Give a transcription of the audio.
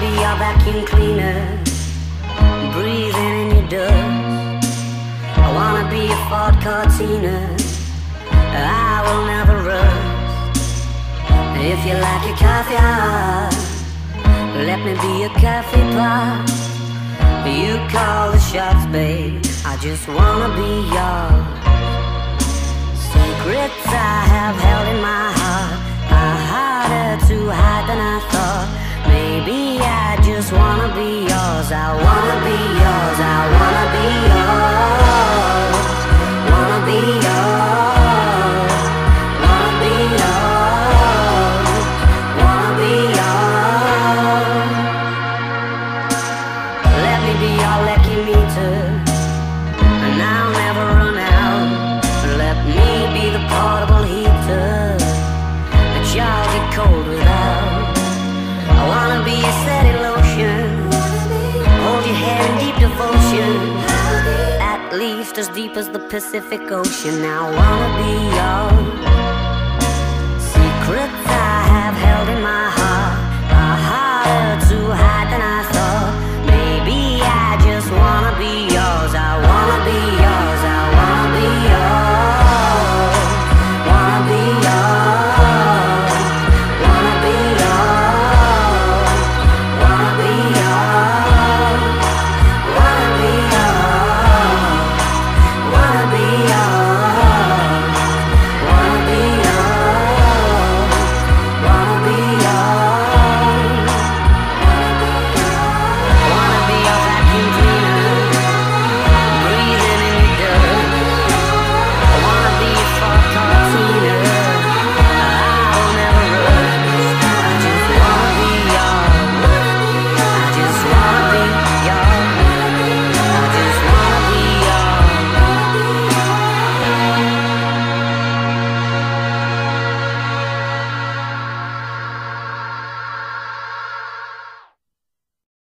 be your vacuum cleaner, breathing in your dust. I wanna be a Ford Cortina, I will never rust. If you like your coffee hot, let me be a coffee pot. You call the shots, babe. I just wanna be yours. Secrets I have held in my heart are harder to hide than I thought. Maybe I just wanna be yours. I wanna be least as deep as the Pacific Ocean. I wanna be yours.